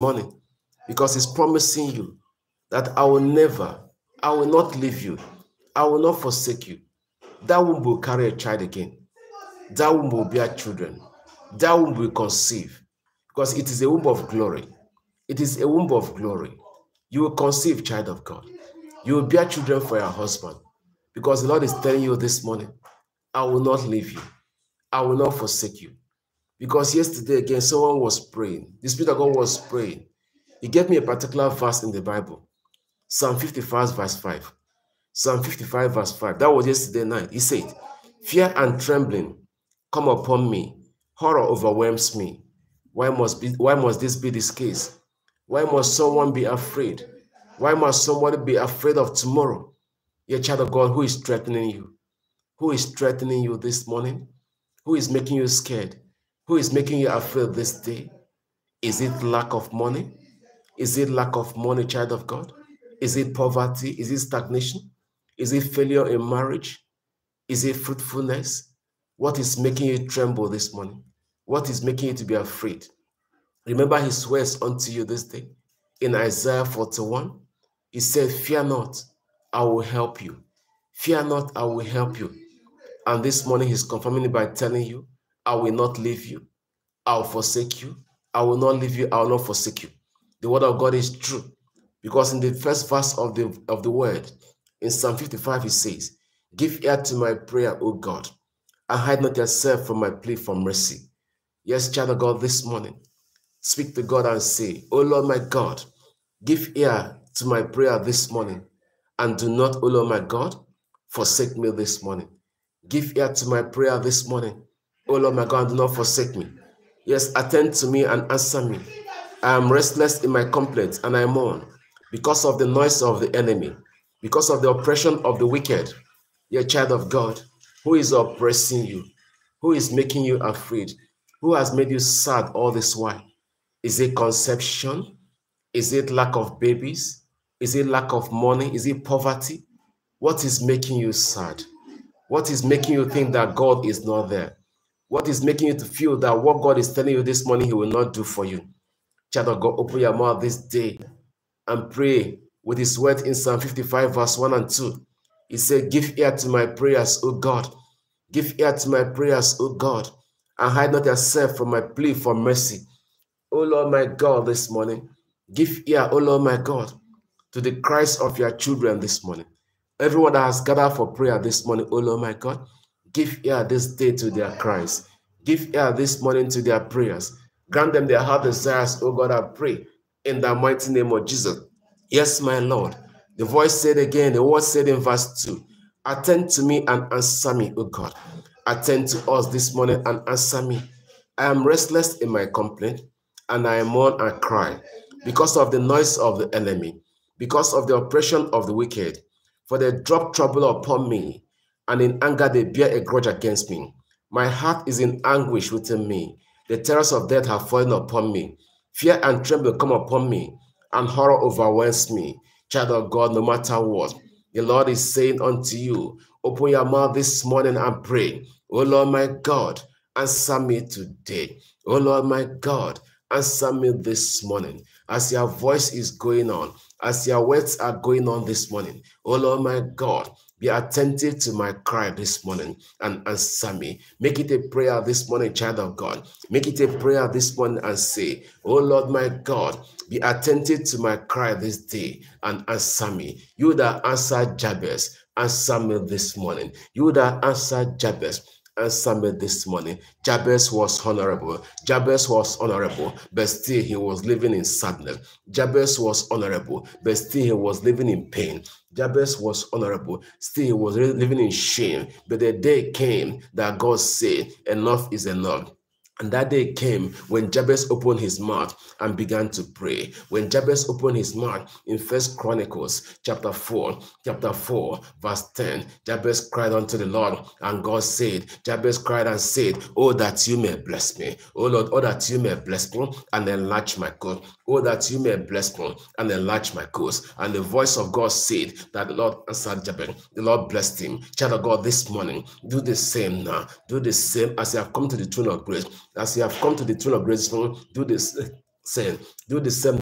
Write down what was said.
morning because He's promising you that I will never, I will not leave you, I will not forsake you. That womb will carry a child again. That womb will bear children. That womb will conceive because it is a womb of glory. It is a womb of glory. You will conceive, child of God. You will bear children for your husband because the Lord is telling you this morning, I will not leave you. I will not forsake you. Because yesterday again, someone was praying. The Spirit of God was praying. He gave me a particular verse in the Bible. Psalm 55, verse 5. Psalm 55, verse 5. That was yesterday night. He said, Fear and trembling come upon me. Horror overwhelms me. Why must be why must this be this case? Why must someone be afraid? Why must somebody be afraid of tomorrow? Your child of God, who is threatening you? Who is threatening you this morning? Who is making you scared? Who is making you afraid this day? Is it lack of money? Is it lack of money, child of God? Is it poverty? Is it stagnation? Is it failure in marriage? Is it fruitfulness? What is making you tremble this morning? What is making you to be afraid? Remember his words unto you this day. In Isaiah 41, he said, Fear not, I will help you. Fear not, I will help you. And this morning he's confirming it by telling you, I will not leave you. I will forsake you. I will not leave you. I will not forsake you. The word of God is true. Because in the first verse of the, of the word, in Psalm 55, he says, Give ear to my prayer, O God, and hide not yourself from my plea for mercy. Yes, child of God, this morning, speak to God and say, O Lord my God, give ear to my prayer this morning, and do not, O Lord my God, forsake me this morning. Give ear to my prayer this morning Oh Lord, my God, do not forsake me. Yes, attend to me and answer me. I am restless in my complaints and I mourn because of the noise of the enemy, because of the oppression of the wicked. You're child of God, who is oppressing you, who is making you afraid, who has made you sad all this while. Is it conception? Is it lack of babies? Is it lack of money? Is it poverty? What is making you sad? What is making you think that God is not there? What is making you to feel that what God is telling you this morning, He will not do for you? Child of God, open your mouth this day and pray with His word in Psalm 55, verse 1 and 2. He said, Give ear to my prayers, O God. Give ear to my prayers, O God, and hide not yourself from my plea for mercy. O Lord my God, this morning, give ear, O Lord my God, to the cries of your children this morning. Everyone that has gathered for prayer this morning, O Lord my God, Give ear this day to their cries. Give ear this morning to their prayers. Grant them their heart desires, oh God, I pray, in the mighty name of Jesus. Yes, my Lord. The voice said again, the word said in verse 2 Attend to me and answer me, O God. Attend to us this morning and answer me. I am restless in my complaint, and I mourn and cry because of the noise of the enemy, because of the oppression of the wicked. For they drop trouble upon me, and in anger they bear a grudge against me. My heart is in anguish within me. The terrors of death have fallen upon me. Fear and tremble come upon me, and horror overwhelms me. Child of God, no matter what, the Lord is saying unto you, open your mouth this morning and pray. Oh Lord, my God, answer me today. Oh Lord, my God, answer me this morning. As your voice is going on, as your words are going on this morning. Oh Lord, my God, be attentive to my cry this morning and answer me. Make it a prayer this morning, child of God. Make it a prayer this morning and say, Oh Lord, my God, be attentive to my cry this day and answer me. You that answered Jabez, answer me this morning. You that answered Jabez, answer this morning. Jabez was honorable. Jabez was honorable, but still he was living in sadness. Jabez was honorable, but still he was living in pain. Jabez was honorable, still he was living in shame. But the day came that God said, Enough is enough. And that day came when Jabez opened his mouth and began to pray. When Jabez opened his mouth in First Chronicles chapter 4, chapter 4, verse 10, Jabez cried unto the Lord, and God said, Jabez cried and said, Oh, that you may bless me. Oh Lord, oh that you may bless me and enlarge my coast. Oh, that you may bless me and enlarge my coast. And the voice of God said that the Lord answered Jabez. The Lord blessed him. Child of God, this morning, do the same now. Do the same as you have come to the throne of grace as you have come to the throne of grace, do this same. do the same